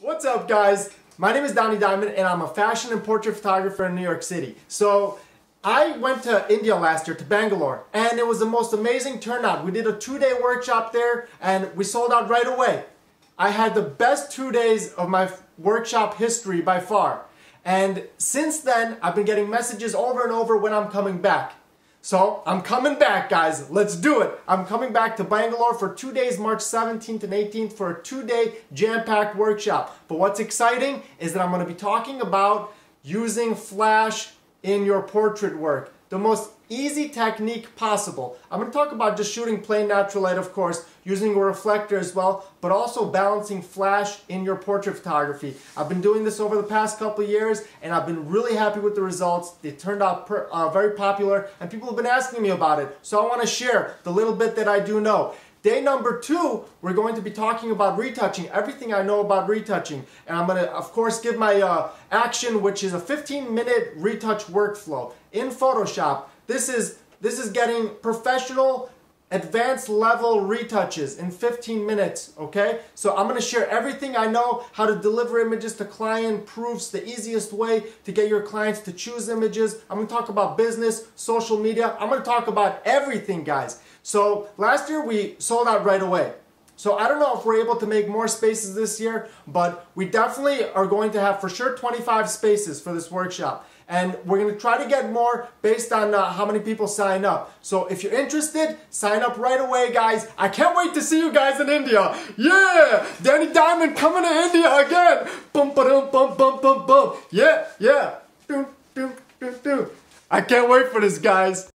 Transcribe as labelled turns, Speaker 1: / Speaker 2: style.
Speaker 1: What's up guys? My name is Dani Diamond and I'm a fashion and portrait photographer in New York City. So I went to India last year, to Bangalore, and it was the most amazing turnout. We did a two-day workshop there and we sold out right away. I had the best two days of my workshop history by far. And since then, I've been getting messages over and over when I'm coming back. So I'm coming back, guys. Let's do it. I'm coming back to Bangalore for two days, March 17th and 18th, for a two-day jam-packed workshop. But what's exciting is that I'm going to be talking about using Flash in your portrait work the most easy technique possible. I'm going to talk about just shooting plain natural light, of course, using a reflector as well, but also balancing flash in your portrait photography. I've been doing this over the past couple years, and I've been really happy with the results. They turned out per, uh, very popular, and people have been asking me about it. So I want to share the little bit that I do know. Day number two, we're going to be talking about retouching, everything I know about retouching. And I'm going to, of course, give my uh, action, which is a 15 minute retouch workflow in Photoshop. This is, this is getting professional advanced level retouches in 15 minutes, okay? So I'm gonna share everything I know, how to deliver images to client, proofs, the easiest way to get your clients to choose images. I'm gonna talk about business, social media. I'm gonna talk about everything, guys. So last year we sold out right away. So I don't know if we're able to make more spaces this year, but we definitely are going to have for sure 25 spaces for this workshop. And we're going to try to get more based on uh, how many people sign up. So if you're interested, sign up right away, guys. I can't wait to see you guys in India. Yeah! Dani Diamond coming to India again. Bum, ba, dum, bum, bum, bum, bum. Yeah, yeah. Doom, doom, doom, doom. I can't wait for this, guys.